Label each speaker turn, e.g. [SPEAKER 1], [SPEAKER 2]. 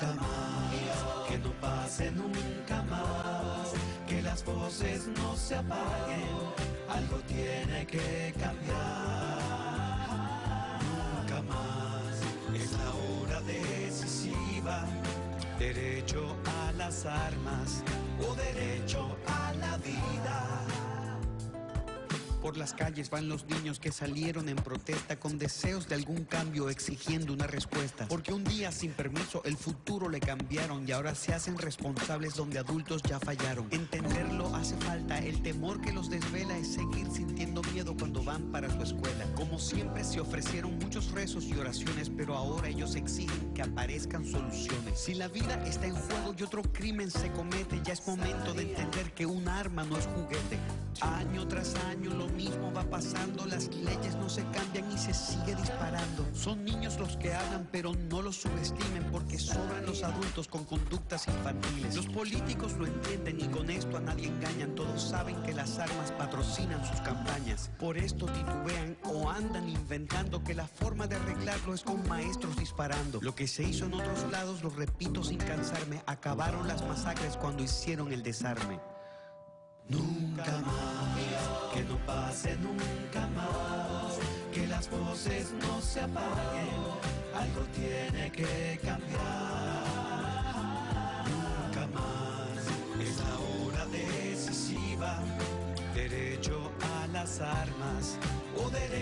[SPEAKER 1] Nunca más, que no pase nunca más, que las voces no se apaguen, algo tiene que cambiar. Nunca más, es la hora decisiva, derecho a las armas o derecho a la vida.
[SPEAKER 2] Por las calles van los niños que salieron en protesta con deseos de algún cambio exigiendo una respuesta. Porque un día sin permiso el futuro le cambiaron y ahora se hacen responsables donde adultos ya fallaron. Entenderlo hace falta, el temor que los desvela es seguir sintiendo miedo cuando van para su escuela. Como siempre se ofrecieron muchos rezos y oraciones, pero ahora ellos exigen que aparezcan soluciones. Si la vida está en juego y otro crimen se comete, ya es momento de entender que un arma no es juguete. Tras año lo mismo va pasando, las leyes no se cambian y se sigue disparando. Son niños los que hablan, pero no los subestimen porque sobran los adultos con conductas infantiles. Los políticos lo entienden y con esto a nadie engañan. Todos saben que las armas patrocinan sus campañas. Por esto titubean o andan inventando que la forma de arreglarlo es con maestros disparando. Lo que se hizo en otros lados, lo repito sin cansarme, acabaron las masacres cuando hicieron el desarme.
[SPEAKER 1] Nunca más, que no pase nunca más, que las voces no se apaguen, algo tiene que cambiar. Nunca más, es la hora decisiva, derecho a las armas o derecho.